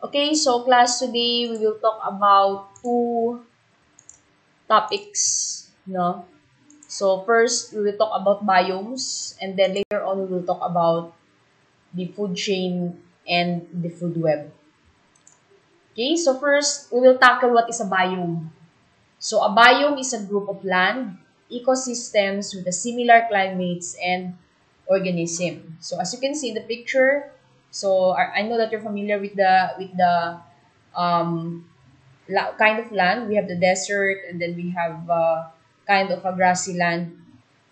Okay, so class today we will talk about two topics, no? So first we will talk about biomes and then later on we will talk about the food chain and the food web. Okay, so first we will tackle what is a biome. So a biome is a group of land, ecosystems with a similar climates and organism. So as you can see in the picture, So I know that you're familiar with the with the um, kind of land. We have the desert, and then we have uh, kind of a grassy land.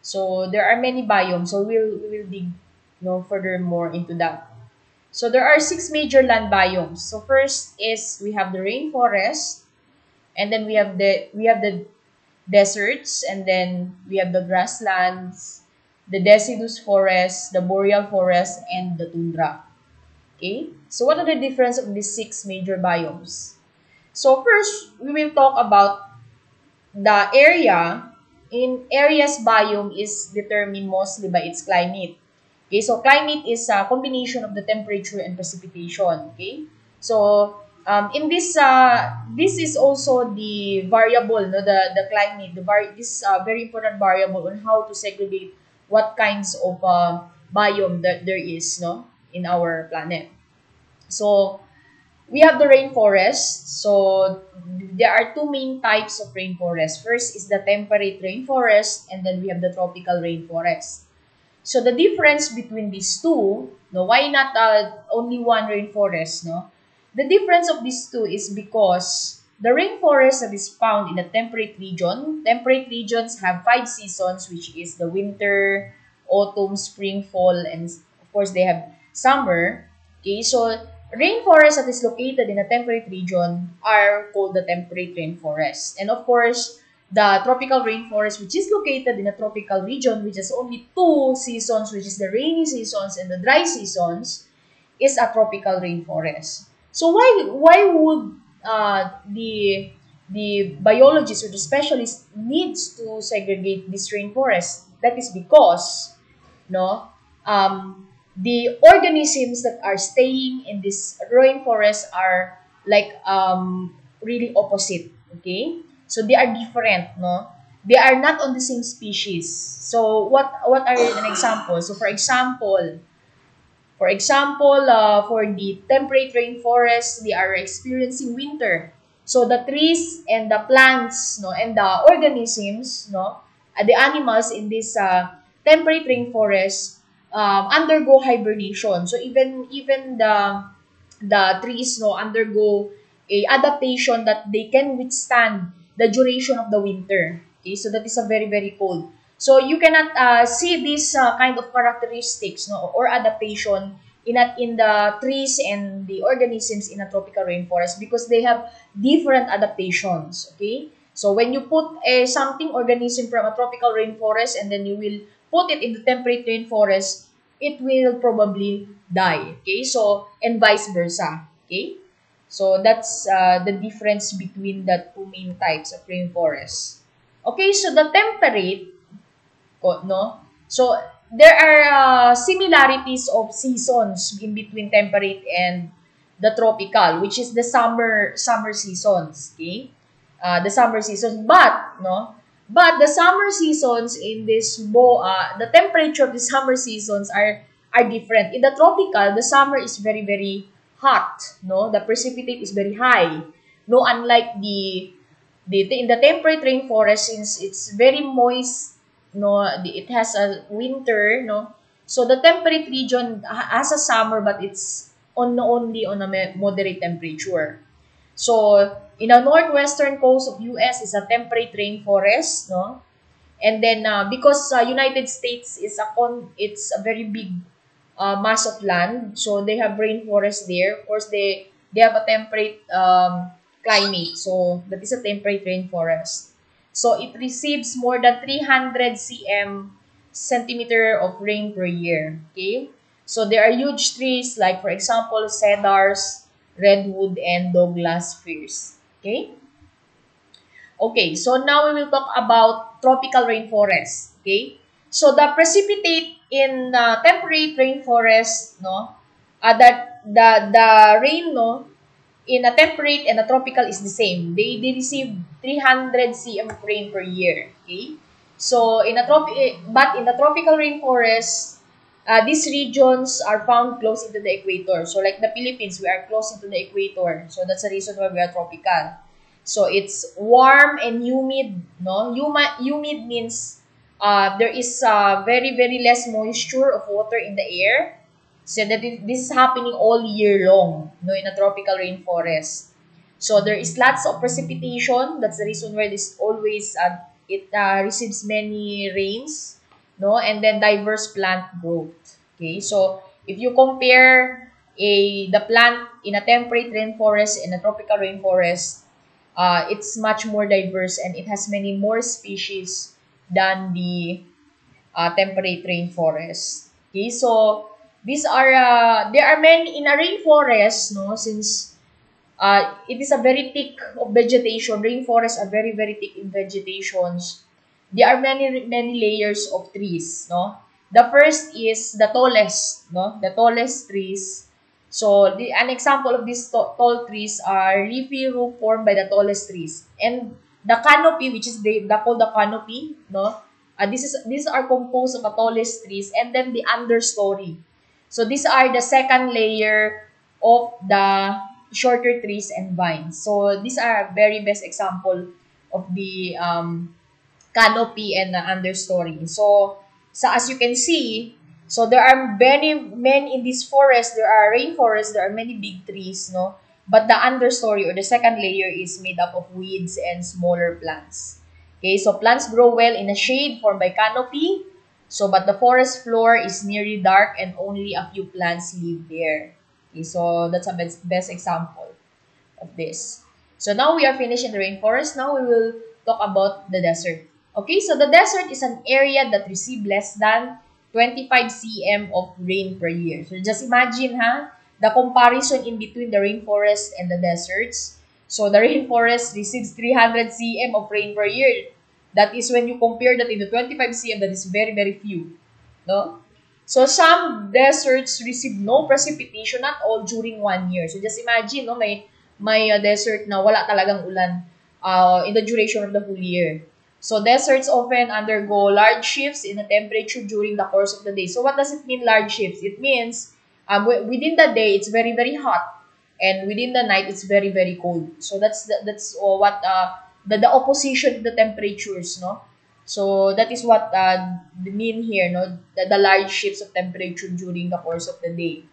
So there are many biomes. So we'll we will dig, you know, furthermore into that. So there are six major land biomes. So first is we have the rainforest, and then we have the we have the deserts, and then we have the grasslands, the deciduous forest, the boreal forest, and the tundra. Okay, so what are the difference of these six major biomes? So first, we will talk about the area. In areas, biome is determined mostly by its climate. Okay, so climate is a combination of the temperature and precipitation. Okay, so um, in this, uh, this is also the variable, no, the the climate. The var this uh, very important variable on how to segregate what kinds of uh, biome that there is, no in our planet. So, we have the rainforest. So, there are two main types of rainforest. First is the temperate rainforest, and then we have the tropical rainforest. So, the difference between these two, no, why not uh, only one rainforest, no? The difference of these two is because the rainforest that is found in the temperate region, temperate regions have five seasons, which is the winter, autumn, spring, fall, and of course they have summer. Okay, so rainforest that is located in a temperate region are called the temperate rainforest. And of course, the tropical rainforest, which is located in a tropical region, which has only two seasons, which is the rainy seasons and the dry seasons, is a tropical rainforest. So why why would uh, the the biologists or the specialists needs to segregate this rainforest? That is because, no, um, the organisms that are staying in this rainforest are like um, really opposite. Okay, so they are different, no? They are not on the same species. So what what are an example? So for example, for example, uh, for the temperate rainforest, they are experiencing winter. So the trees and the plants, no, and the organisms, no, uh, the animals in this uh, temperate rainforest um, undergo hibernation. So even even the the trees no undergo a adaptation that they can withstand the duration of the winter. Okay, so that is a very very cold. So you cannot uh, see this uh, kind of characteristics no or adaptation in in the trees and the organisms in a tropical rainforest because they have different adaptations. Okay, so when you put a something organism from a tropical rainforest and then you will put it in the temperate rainforest, it will probably die. Okay, so, and vice versa. Okay, so that's uh, the difference between the two main types of rainforest. Okay, so the temperate, no? So, there are uh, similarities of seasons in between temperate and the tropical, which is the summer summer seasons, okay? Uh, the summer season, but no, But the summer seasons in this BOA, the temperature of the summer seasons are are different. In the tropical, the summer is very very hot, no? The precipitate is very high. No unlike the the in the temperate rainforest since it's very moist, no, it has a winter, no? So the temperate region has a summer but it's on only on a moderate temperature. So in the northwestern coast of US is a temperate rainforest, no? And then uh, because uh, United States is a con it's a very big uh, mass of land, so they have rainforest there. Of course, they they have a temperate um, climate, so that is a temperate rainforest. So it receives more than 300 cm centimeter of rain per year. Okay, so there are huge trees like, for example, cedars, redwood, and Douglas firs. Okay? Okay, so now we will talk about tropical rainforest. Okay? So the precipitate in uh, temperate rainforest, no, uh, that the the rain, no, in a temperate and a tropical is the same. They, they receive 300 cm of rain per year. Okay? So, in a tropi eh, but in the tropical rainforest, uh, these regions are found close into the equator. So, like the Philippines, we are close into the equator. So, that's the reason why we are tropical. So, it's warm and humid. No? Humid, humid means uh, there is uh, very, very less moisture of water in the air so that this is happening all year long no, in a tropical rainforest. So there is lots of precipitation. That's the reason why this always uh, it uh, receives many rains, no, and then diverse plant growth. Okay, so if you compare a the plant in a temperate rainforest and a tropical rainforest, uh, it's much more diverse and it has many more species than the uh, temperate rainforest. Okay, so these are uh, there are many in a rainforest no since uh, it is a very thick of vegetation rainforests are very very thick in vegetations there are many many layers of trees no? The first is the tallest no? The tallest trees. So the an example of these tall trees are leafy roof formed by the tallest trees. And the canopy which is they, they called the canopy no? Uh, this is these are composed of the tallest trees and then the understory. So these are the second layer of the shorter trees and vines. So these are very best example of the um, canopy and the understory. So, so as you can see, so there are many many in this forest, there are rainforests, there are many big trees, no? But the understory or the second layer is made up of weeds and smaller plants. Okay, so plants grow well in a shade formed by canopy so, but the forest floor is nearly dark and only a few plants live there. Okay, so that's a best, best example of this. So now we are finished in the rainforest. Now we will talk about the desert. Okay, so the desert is an area that receive less than 25 cm of rain per year. So just imagine, ha, the comparison in between the rainforest and the deserts. So the rainforest receives 300 cm of rain per year. That is when you compare that in the 25 cm, that is very, very few. No? So, some deserts receive no precipitation at all during one year. So, just imagine, no, may, may uh, desert na wala talagang ulan uh, in the duration of the whole year. So, deserts often undergo large shifts in the temperature during the course of the day. So, what does it mean, large shifts? It means um, within the day, it's very, very hot. And within the night, it's very, very cold. So, that's the, that's uh, what uh, the, the opposition the temperatures, no? So that is what uh, mean here, no? The, the large shifts of temperature during the course of the day.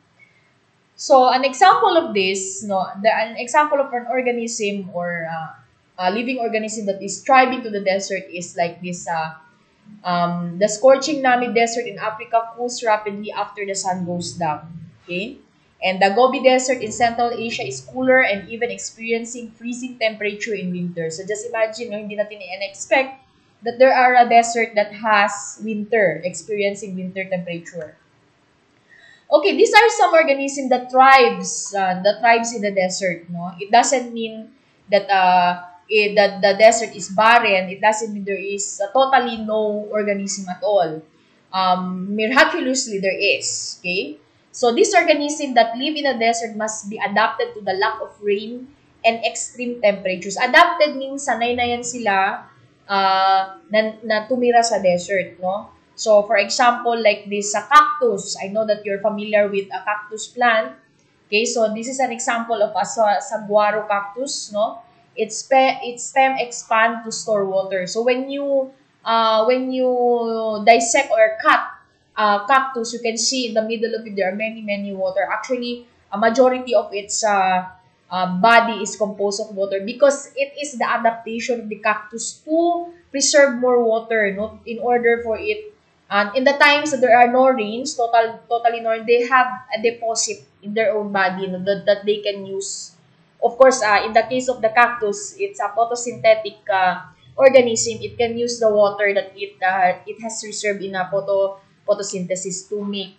So an example of this, no, the, an example of an organism or uh, a living organism that is thriving to the desert is like this. Uh, um, the scorching Namib Desert in Africa cools rapidly after the sun goes down. Okay. And the Gobi Desert in Central Asia is cooler and even experiencing freezing temperature in winter. So just imagine, no, hindi natin i-expect that there are a desert that has winter, experiencing winter temperature. Okay, these are some organisms that thrives, uh, that thrives in the desert. No, it doesn't mean that uh, it, that the desert is barren. It doesn't mean there is uh, totally no organism at all. Um, miraculously, there is. Okay, So these organisms that live in a desert must be adapted to the lack of rain and extreme temperatures. Adapted means sanay na yan sila uh, na, na tumira sa desert, no? So, for example, like this uh, cactus. I know that you're familiar with a cactus plant. Okay, so this is an example of a saguaro cactus, no? Its, spe its stem expand to store water. So, when you uh, when you dissect or cut uh, cactus, you can see in the middle of it, there are many, many water. Actually, a majority of its uh, uh, body is composed of water because it is the adaptation of the cactus to preserve more water no? in order for it and in the times that there are no rains total totally no they have a deposit in their own body no, that, that they can use of course uh, in the case of the cactus it's a photosynthetic uh, organism it can use the water that it uh, it has reserved in a photo photosynthesis to make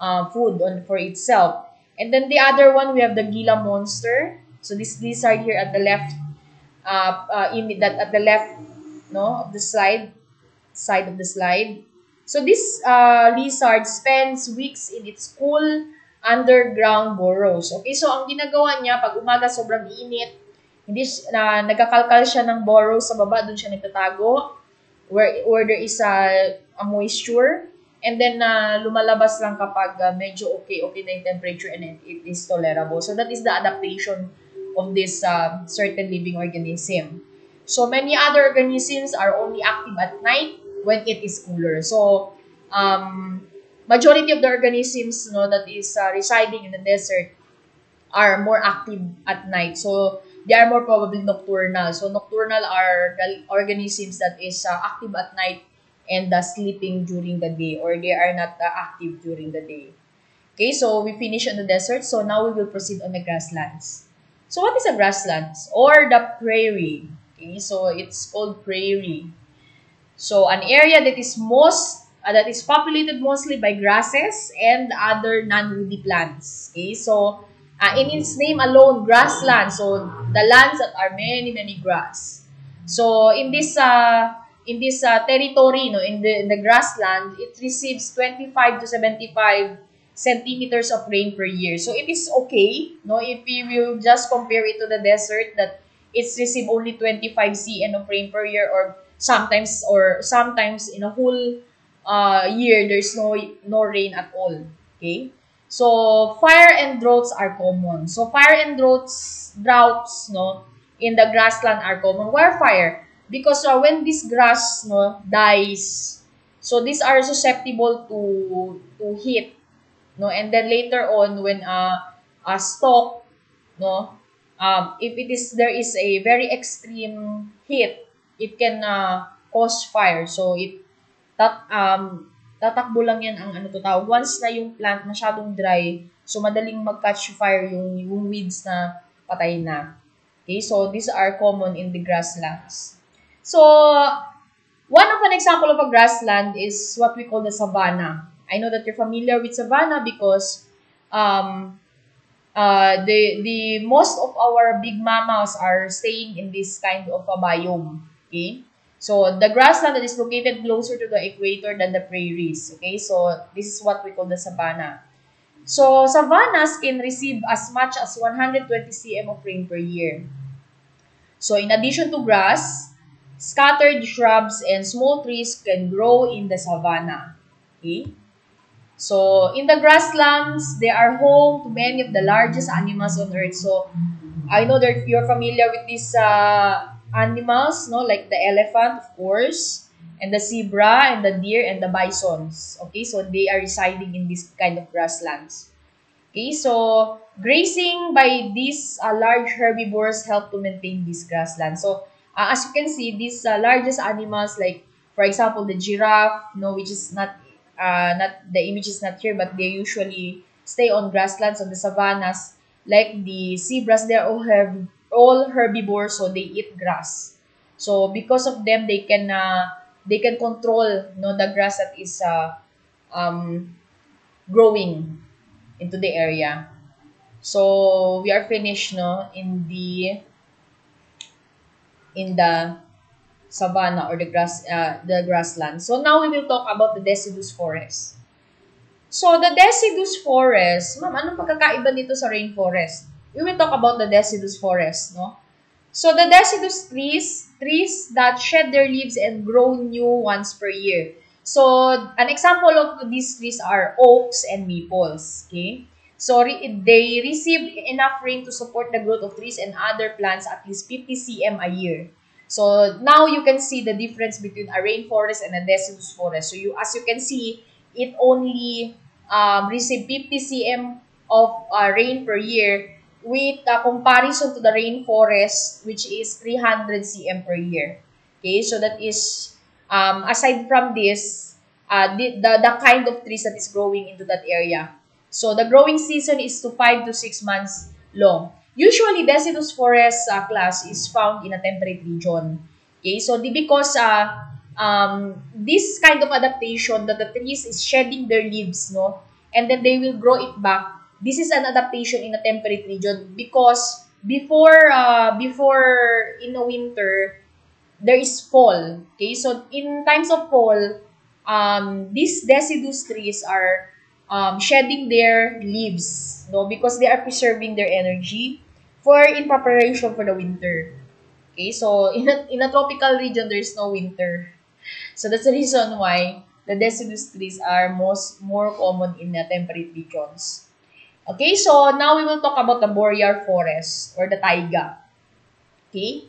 uh, food on for itself. And then the other one, we have the Gila monster. So this these are here at the left, uh, uh, in that at the left, no, of the slide, side of the slide. So this uh, lizard spends weeks in its cool underground burrows. Okay, so ang ginagawa niya, pag umaga sobrang init, hindi na nagkakalkal siya ng burrows sa baba, doon siya nagtatago, where, where there is a, a moisture, and then uh, lumalabas lang kapag uh, medyo okay, okay na yung temperature and it, it is tolerable. So that is the adaptation of this uh, certain living organism. So many other organisms are only active at night when it is cooler. So um, majority of the organisms no, that is uh, residing in the desert are more active at night. So they are more probably nocturnal. So nocturnal are the organisms that is uh, active at night and uh, sleeping during the day or they are not uh, active during the day. Okay, so we finish on the desert. So now we will proceed on the grasslands. So what is a grasslands or the prairie? Okay, so it's called prairie. So an area that is most uh, that is populated mostly by grasses and other non-woody plants. Okay, so uh, in its name alone, grassland. So the lands that are many many grass. So in this uh, in this uh, territory, no, in the in the grassland, it receives 25 to 75 centimeters of rain per year. So it is okay, no, if we will just compare it to the desert that it's receive only 25 cm of rain per year or sometimes or sometimes in a whole uh, year there's no no rain at all. Okay? So fire and droughts are common. So fire and droughts droughts no in the grassland are common. Why fire? Because uh, when this grass no dies, so these are susceptible to to heat no and then later on when uh, a stalk no um, if it is there is a very extreme heat it can uh, cause fire so it tat um tatakbo lang yan ang ano to tawag. Once na yung plant masyadong dry so madaling mag-catch fire yung yung weeds na patay na. Okay so these are common in the grasslands. So one of an example of a grassland is what we call the savanna I know that you're familiar with savanna because um, uh, the the most of our big mammals are staying in this kind of a biome. Okay, so the grassland that is located closer to the equator than the prairies. Okay, so this is what we call the savanna. So savannas can receive as much as 120 cm of rain per year. So in addition to grass, scattered shrubs and small trees can grow in the savanna. Okay. So, in the grasslands, they are home to many of the largest animals on earth. So, I know that you're familiar with these uh, animals, no? Like the elephant, of course, and the zebra, and the deer, and the bisons. Okay, so they are residing in this kind of grasslands. Okay, so grazing by these uh, large herbivores help to maintain this grassland. So, uh, as you can see, these uh, largest animals, like for example, the giraffe, no, which is not uh, not the image is not here, but they usually stay on grasslands on the savannas. Like the zebras, they are all, herb, all herbivores, so they eat grass. So because of them, they can uh, they can control no the grass that is uh, um, growing into the area. So we are finished no in the in the savanna or the grass uh, the grassland. So now we will talk about the deciduous forest. So the deciduous forest, ma'am, anong pagkakaiba nito sa rainforest? We will talk about the deciduous forest, no? So the deciduous trees, trees that shed their leaves and grow new ones per year. So an example of these trees are oaks and maples, okay? So re they receive enough rain to support the growth of trees and other plants at least 50 cm a year. So now you can see the difference between a rainforest and a deciduous forest. So you, as you can see, it only um, receive 50 cm of uh, rain per year with a comparison to the rainforest which is 300 cm per year. Okay, so that is, um, aside from this, uh, the, the, the kind of trees that is growing into that area. So the growing season is to 5 to 6 months long. Usually, deciduous forest uh, class is found in a temperate region. Okay, so the, because uh, um, this kind of adaptation that the trees is shedding their leaves, no, and then they will grow it back. This is an adaptation in a temperate region because before uh, before in the winter there is fall. Okay, so in times of fall, um, these deciduous trees are um, shedding their leaves, no, because they are preserving their energy for in preparation for the winter. Okay, so in a, in a tropical region, there is no winter. So that's the reason why the deciduous trees are most more common in the temperate regions. Okay, so now we will talk about the boreal forest or the taiga. Okay,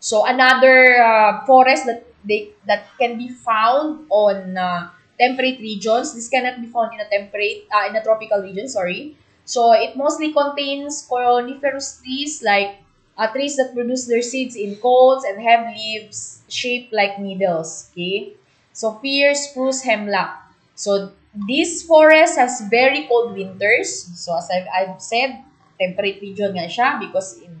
so another uh, forest that they that can be found on uh, temperate regions. This cannot be found in a temperate uh, in a tropical region. Sorry. So it mostly contains coniferous trees like uh, trees that produce their seeds in cones and have leaves shaped like needles. Okay. So fir, spruce, hemlock. So this forest has very cold winters. So as I've, I've said, temperate region nga siya because in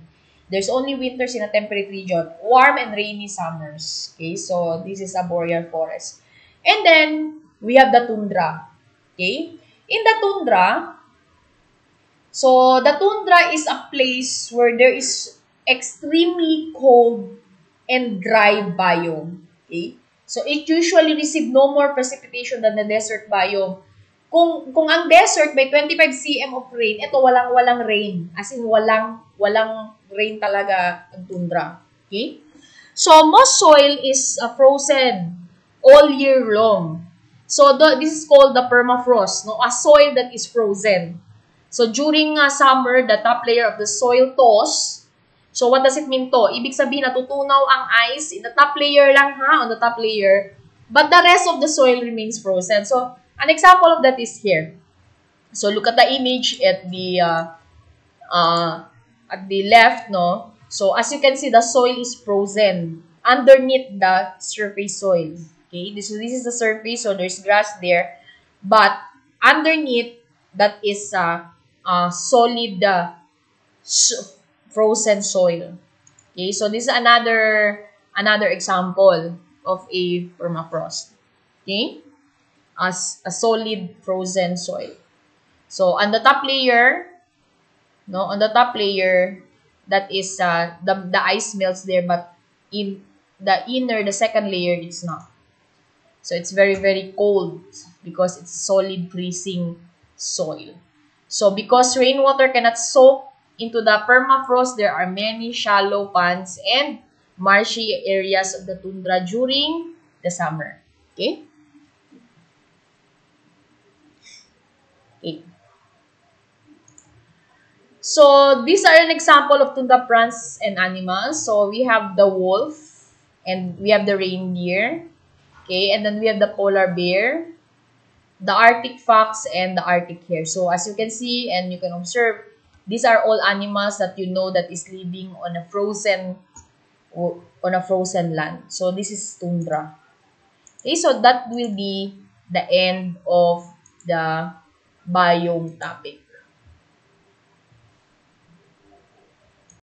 there's only winters in a temperate region, warm and rainy summers. Okay, so this is a boreal forest. And then we have the tundra. Okay? In the tundra, so the tundra is a place where there is extremely cold and dry biome. Okay? So, it usually receive no more precipitation than the desert biome. Kung, kung ang desert may 25 cm of rain, ito walang-walang rain. As in, walang, walang rain talaga ang tundra. Okay? So, most soil is uh, frozen all year long. So, the, this is called the permafrost, no? a soil that is frozen. So, during uh, summer, the top layer of the soil thaws, So, what does it mean to? Ibig sabihin, natutunaw ang ice in the top layer lang ha, on the top layer. But the rest of the soil remains frozen. So, an example of that is here. So, look at the image at the uh, uh, at the left, no? So, as you can see, the soil is frozen underneath the surface soil. Okay, this, this is the surface, so there's grass there. But, underneath, that is uh, uh, solid uh, frozen soil. Okay, so this is another another example of a permafrost. Okay, as a solid frozen soil. So on the top layer, no, on the top layer, that is uh, the the ice melts there, but in the inner, the second layer, it's not. So it's very very cold because it's solid freezing soil. So because rainwater cannot soak into the permafrost, there are many shallow ponds and marshy areas of the tundra during the summer. Okay? Okay. So, these are an example of tundra plants and animals. So, we have the wolf and we have the reindeer. Okay, and then we have the polar bear, the Arctic fox, and the Arctic hare. So, as you can see and you can observe, These are all animals that you know that is living on a frozen on a frozen land. So this is tundra. Okay, so that will be the end of the biome topic.